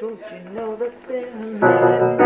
Don't you know that feeling?